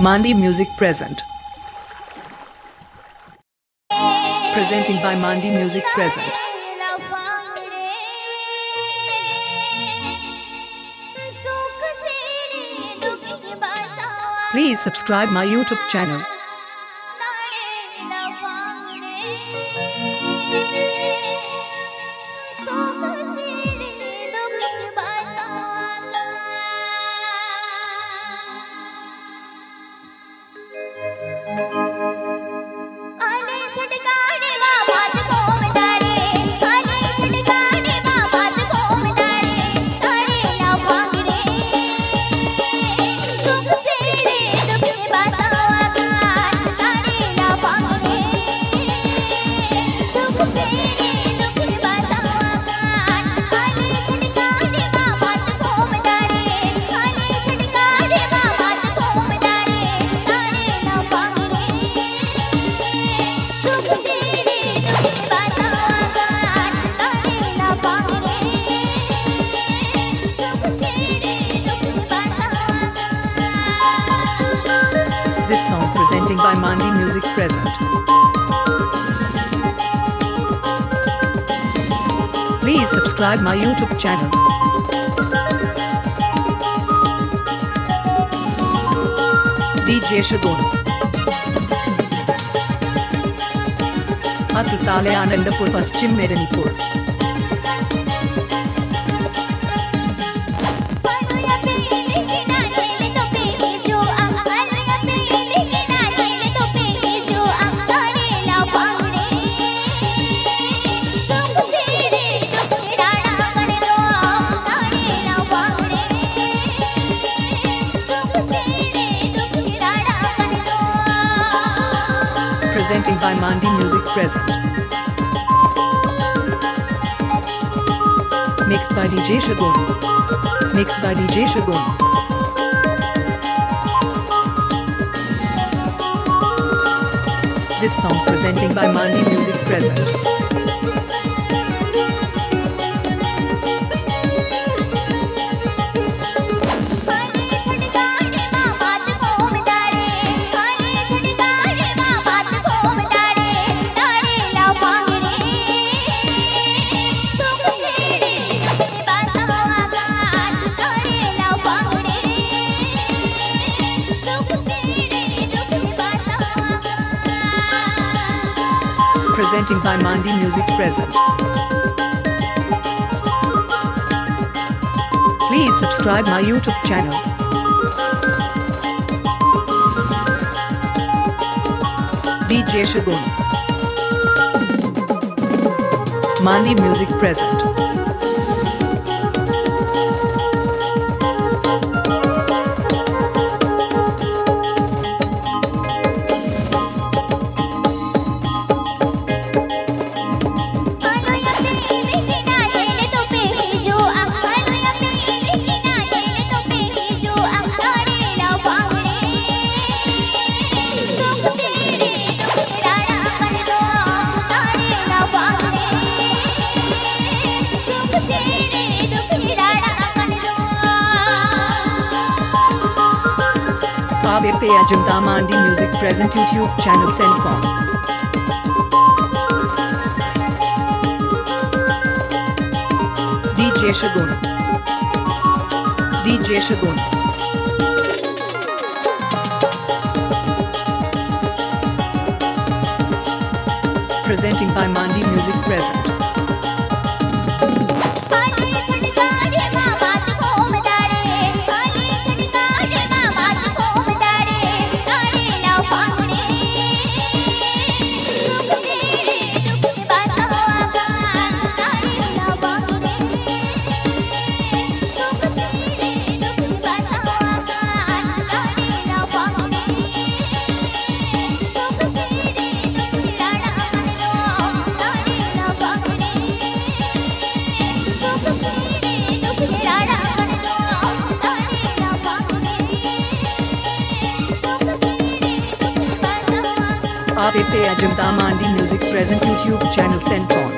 Mandi Music present. Presenting by Mandi Music present. Please subscribe my YouTube channel. This song presenting by Mandi Music present. Please subscribe my YouTube channel. DJ Shagun. Atutale Anandapur Paschim Medinipur. Presenting by Mandi Music present. Mixed by DJ Shagun. Mixed by DJ Shagun. This song presenting by Mandi Music present. Presenting by Mandi Music present. Please subscribe my YouTube channel. DJ Shagun. Mandi Music present. Pe Ajamda Mandi Music present YouTube channel Sendcom. DJ Shagun. DJ Shagun. Presenting by Mandi Music present. Pape Pe Ajamda Mandi Music present YouTube channel Sendcom.